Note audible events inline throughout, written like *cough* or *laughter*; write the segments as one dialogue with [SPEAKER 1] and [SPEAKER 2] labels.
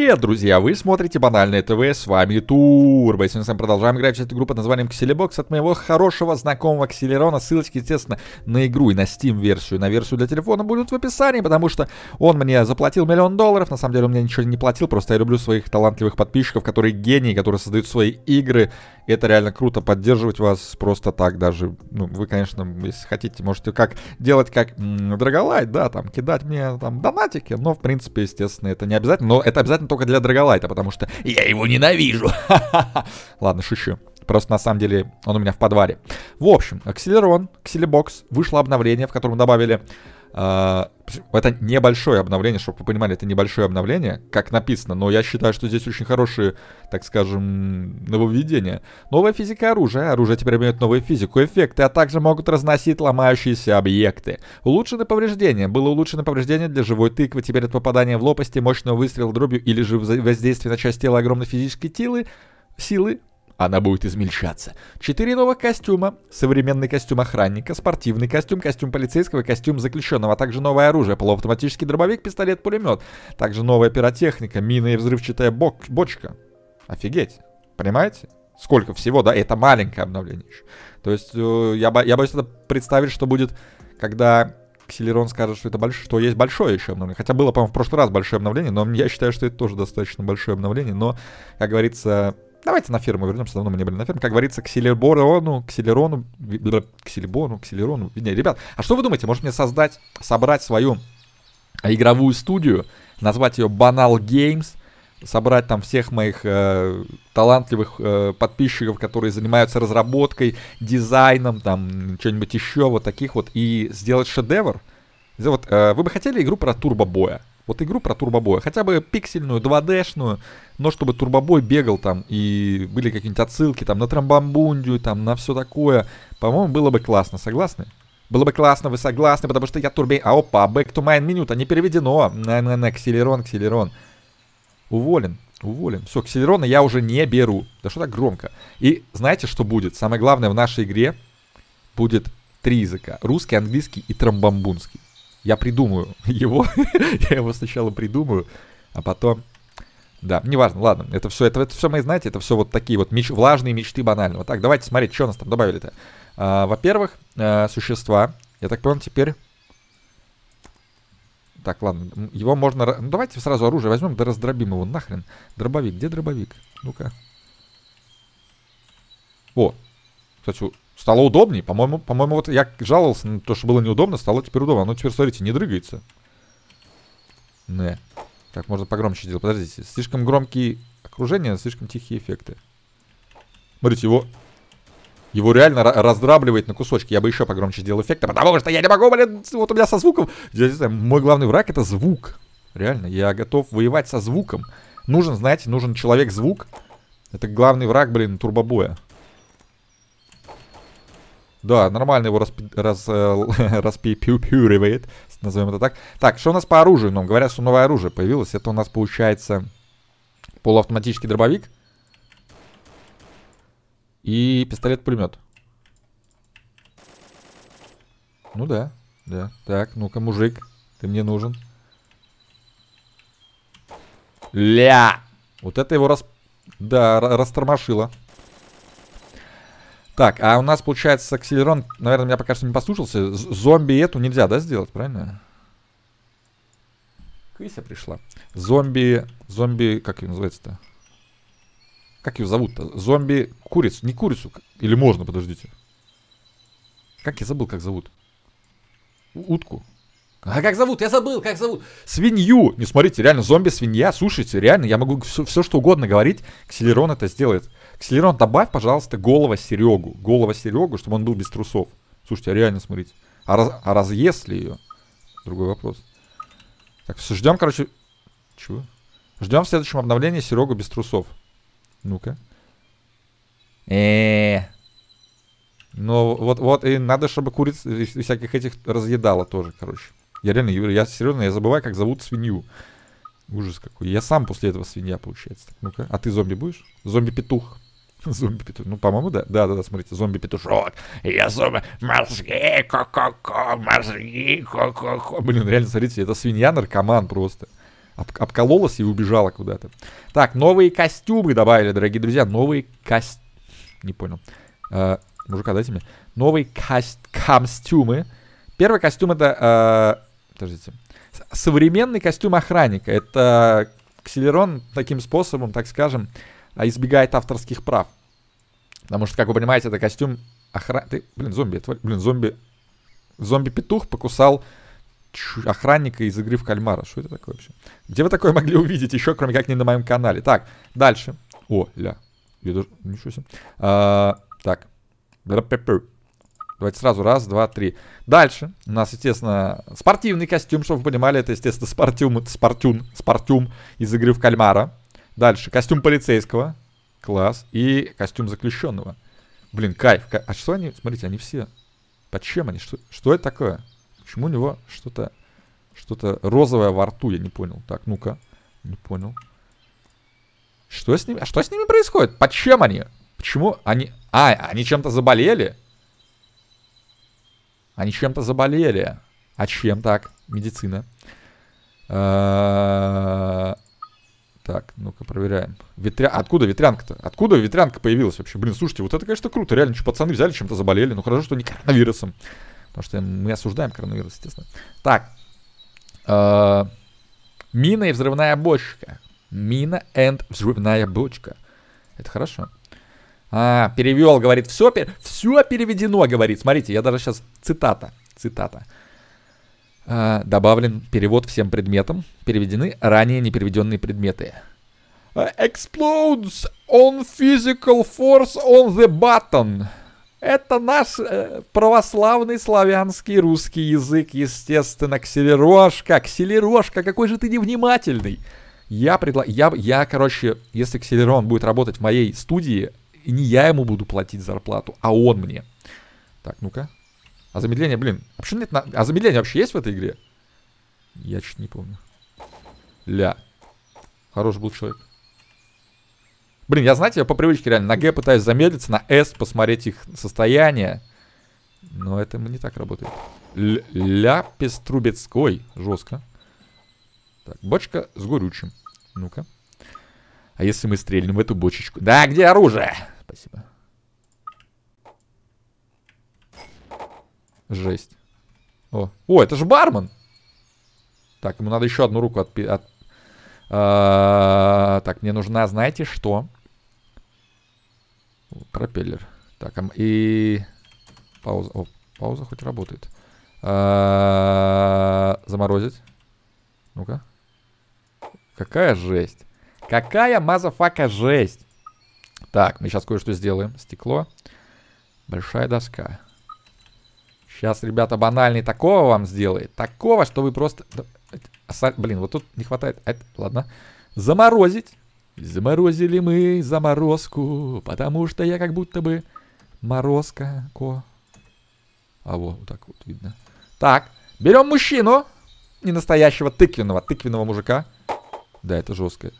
[SPEAKER 1] Привет, друзья! Вы смотрите Банальное ТВ, с вами Турбо. И сегодня вами продолжаем играть в эту игру под названием Кселебокс от моего хорошего знакомого Кселерона. Ссылочки, естественно, на игру и на Steam-версию, на версию для телефона будут в описании, потому что он мне заплатил миллион долларов. На самом деле он мне ничего не платил, просто я люблю своих талантливых подписчиков, которые гении, которые создают свои игры. Это реально круто поддерживать вас просто так даже. Ну, вы, конечно, если хотите, можете как делать как Драголайт, да, там, кидать мне там донатики, но, в принципе, естественно, это не обязательно. Но это обязательно только для Драголайта, потому что я его ненавижу. *laughs* Ладно, шучу. Просто на самом деле он у меня в подвале. В общем, Акселерон, Кселебокс, вышло обновление, в котором добавили это небольшое обновление, чтобы вы понимали, это небольшое обновление, как написано, но я считаю, что здесь очень хорошие, так скажем, нововведения. Новая физика оружия. Оружие теперь имеет новую физику, эффекты, а также могут разносить ломающиеся объекты. Улучшены повреждения. Было улучшено повреждение для живой тыквы. Теперь от попадания в лопасти, мощного выстрела дробью или же воздействия на часть тела огромной физической силы, силы она будет измельчаться. Четыре новых костюма. Современный костюм охранника, спортивный костюм, костюм полицейского, костюм заключенного, а также новое оружие, полуавтоматический дробовик, пистолет, пулемет. Также новая пиротехника, мина и взрывчатая бок бочка. Офигеть. Понимаете? Сколько всего, да? Это маленькое обновление еще. То есть э, я, бо- я боюсь это представить, что будет, когда Ксилерон скажет, что это большое, что есть большое еще обновление. Хотя было, по-моему, в прошлый раз большое обновление, но я считаю, что это тоже достаточно большое обновление. Но, как говорится, Давайте на ферму вернемся, давно мы не были на ферме. Как говорится, к Селеборону, к Селерону, к Селебону, к Селерону. Не, ребят, а что вы думаете, может мне создать, собрать свою игровую студию, назвать ее Banal Games, собрать там всех моих э, талантливых э, подписчиков, которые занимаются разработкой, дизайном, там, что-нибудь еще, вот таких вот, и сделать шедевр? Вот, э, вы бы хотели игру про турбобоя? Вот игру про турбобоя. Хотя бы пиксельную, 2D-шную, но чтобы турбобой бегал там и были какие-нибудь отсылки там на трамбамбундию, там на все такое. По-моему, было бы классно. Согласны? Было бы классно, вы согласны, потому что я турбей... А, опа, back to main minute, не переведено. На-на-на, акселерон, акселерон. Уволен, уволен. Все, акселерона я уже не беру. Да что так громко? И знаете, что будет? Самое главное в нашей игре будет три языка. Русский, английский и трамбамбунский. Я придумаю *laughs* его. *laughs* я его сначала придумаю, а потом... Да, неважно, ладно. Это все, это, это все мои, знаете, это все вот такие вот меч, влажные мечты банального. Так, давайте смотреть, что у нас там добавили-то. А, во-первых, а, существа. Я так понял, теперь... Так, ладно, его можно... Ну, давайте сразу оружие возьмем, да раздробим его нахрен. Дробовик, где дробовик? Ну-ка. О, кстати, Стало удобнее. По-моему, по-моему, вот я жаловался на то, что было неудобно, стало теперь удобно. Оно теперь, смотрите, не дрыгается. Не. Так, можно погромче сделать. Подождите. Слишком громкие окружения, слишком тихие эффекты. Смотрите, его... Его реально раздрабливает на кусочки. Я бы еще погромче сделал эффекты, потому что я не могу, блин, вот у меня со звуком. Я не знаю, мой главный враг это звук. Реально, я готов воевать со звуком. Нужен, знаете, нужен человек-звук. Это главный враг, блин, турбобоя. Да, нормально его распи, раз, э, *laughs* распипюривает, назовем это так. Так, что у нас по оружию? Нам говорят, что новое оружие появилось. Это у нас получается полуавтоматический дробовик и пистолет-пулемет. Ну да, да. Так, ну-ка, мужик, ты мне нужен. Ля! Вот это его рас... Да, растормошило. Так, а у нас получается акселерон, наверное, меня пока что не послушался. Зомби эту нельзя, да, сделать, правильно? Кыся пришла. Зомби, зомби, как ее называется-то? Как ее зовут-то? Зомби курицу, не курицу. Или можно, подождите. Как я забыл, как зовут? Утку. А как зовут? Я забыл, как зовут? Свинью. Не смотрите, реально зомби-свинья. Слушайте, реально, я могу все, все что угодно говорить. Кселерон это сделает. Кселерон, добавь, пожалуйста, голова Серегу. Голова Серегу, чтобы он был без трусов. Слушайте, а реально, смотрите. А, раз, а разъест ли ее? Другой вопрос. Так, все, ждем, короче... Чего? Ждем в следующем обновлении Серегу без трусов. Ну-ка. э Ну, вот, вот, и надо, чтобы куриц и всяких этих разъедала тоже, короче. Я реально, я серьезно, я забываю, как зовут свинью. Ужас какой. Я сам после этого свинья, получается. Ну-ка. А ты зомби будешь? Зомби-петух. *laughs* Зомби-петух. Ну, по-моему, да. Да, да, да, смотрите, зомби-петушок. Я зомби... Мозги, ко-ко-ко, мозги, ко-ко-ко. Блин, реально, смотрите, это свинья-наркоман просто. об, обкололась и убежала куда-то. Так, новые костюмы добавили, дорогие друзья. Новые костюмы. Не понял. Э, мужика, дайте мне. Новые костюмы. Первый костюм это... Э, подождите. Современный костюм охранника. Это Ксилерон таким способом, так скажем, избегает авторских прав. Потому что, как вы понимаете, это костюм охран... Ты, блин, зомби, блин, зомби... Зомби-петух покусал охранника из игры в кальмара. Что это такое вообще? Где вы такое могли увидеть еще, кроме как не на моем канале? Так, дальше. О, ля. Я даже... Ничего себе. А, так. Давайте сразу. Раз, два, три. Дальше. У нас, естественно, спортивный костюм, чтобы вы понимали. Это, естественно, спортюм, спортюм, спортюм из игры в кальмара. Дальше. Костюм полицейского. Класс. И костюм заключенного. Блин, кайф. А что они... Смотрите, они все... Под чем они? Что, что это такое? Почему у него что-то что-то розовое во рту? Я не понял. Так, ну-ка. Не понял. Что с ними? А что с ними происходит? Под чем они? Почему они... А, они чем-то заболели? Они чем-то заболели. А чем так? Медицина. А, так, ну-ка проверяем. Ветря... Откуда ветрянка-то? Откуда ветрянка появилась вообще? Блин, слушайте, вот это, конечно, круто. Реально, что пацаны взяли, чем-то заболели. Ну хорошо, что не коронавирусом. Потому что мы осуждаем коронавирус, естественно. Так. Э, мина и взрывная бочка. Мина и взрывная бочка. Это хорошо. А, перевел, говорит, все, все переведено, говорит. Смотрите, я даже сейчас цитата, цитата. А, добавлен перевод всем предметам. Переведены ранее непереведенные предметы. Explodes on physical force on the button. Это наш э, православный славянский русский язык, естественно, кселерошка, кселерошка, какой же ты невнимательный. Я предлагаю, я, я, короче, если Кселерон будет работать в моей студии, не я ему буду платить зарплату, а он мне. Так, ну-ка. А замедление, блин, а почему нет на... А замедление вообще есть в этой игре? Я чуть не помню. Ля. Хороший был человек. Блин, я, знаете, я по привычке реально на Г пытаюсь замедлиться, на S посмотреть их состояние. Но это не так работает. Л Ляпис Трубецкой. Жестко. Так, бочка с горючим. Ну-ка. А если мы стрельнем в эту бочечку? Да, где оружие? Жесть. О, О это же бармен. Так, ему надо еще одну руку от... от а, так, мне нужна, знаете что? Пропеллер. Так, и... Пауза. О, пауза хоть работает. А, заморозить. Ну-ка. Какая жесть. Какая motherfucker жесть. Так, мы сейчас кое-что сделаем. Стекло. Большая доска. Сейчас, ребята, банальный такого вам сделает. Такого, что вы просто... Блин, вот тут не хватает... Ладно. Заморозить. Заморозили мы заморозку, потому что я как будто бы морозка. Ко. А вот, вот так вот видно. Так, берем мужчину. Не настоящего тыквенного, тыквенного мужика. Да, это жестко.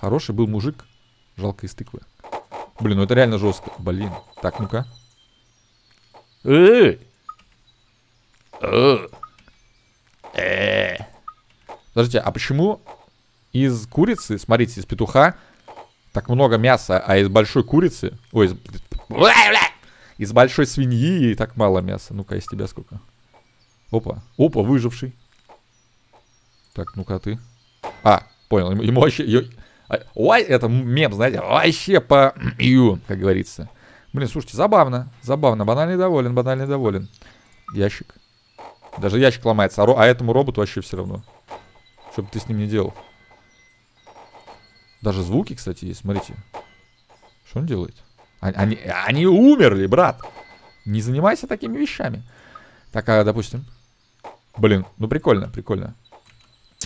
[SPEAKER 1] Хороший был мужик. Жалко из тыквы. Блин, ну это реально жестко. Блин. Так, ну-ка. Подождите, а почему из курицы, смотрите, из петуха так много мяса, а из большой курицы, ой, из, из большой свиньи так мало мяса. Ну-ка, из тебя сколько? Опа, опа, выживший. Так, ну-ка ты. А, понял, ему, ему вообще... А, ой, это мем, знаете, вообще по ю, как говорится. Блин, слушайте, забавно, забавно. Банальный доволен, банальный доволен. Ящик. Даже ящик ломается, а, а этому роботу вообще все равно. Что бы ты с ним не делал. Даже звуки, кстати, есть. Смотрите. Что он делает? Они, они умерли, брат. Не занимайся такими вещами. Так, а, допустим. Блин, ну прикольно, прикольно.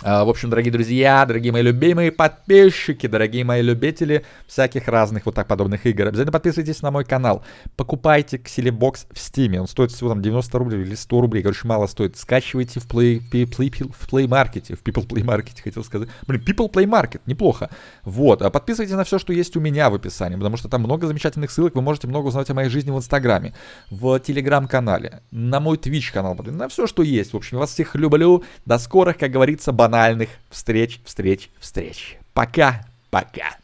[SPEAKER 1] А, в общем, дорогие друзья, дорогие мои любимые подписчики, дорогие мои любители всяких разных вот так подобных игр, обязательно подписывайтесь на мой канал. Покупайте Xelebox в Steam, он стоит всего там 90 рублей или 100 рублей, короче, мало стоит. Скачивайте в Play, Play, Play, в Play Market, в People Play Market, хотел сказать. Блин, People Play Market, неплохо. Вот, а подписывайтесь на все, что есть у меня в описании, потому что там много замечательных ссылок, вы можете много узнать о моей жизни в Инстаграме, в Телеграм-канале, на мой Twitch канал, на все, что есть. В общем, вас всех люблю. До скорых, как говорится, банальных встреч, встреч, встреч. Пока, пока.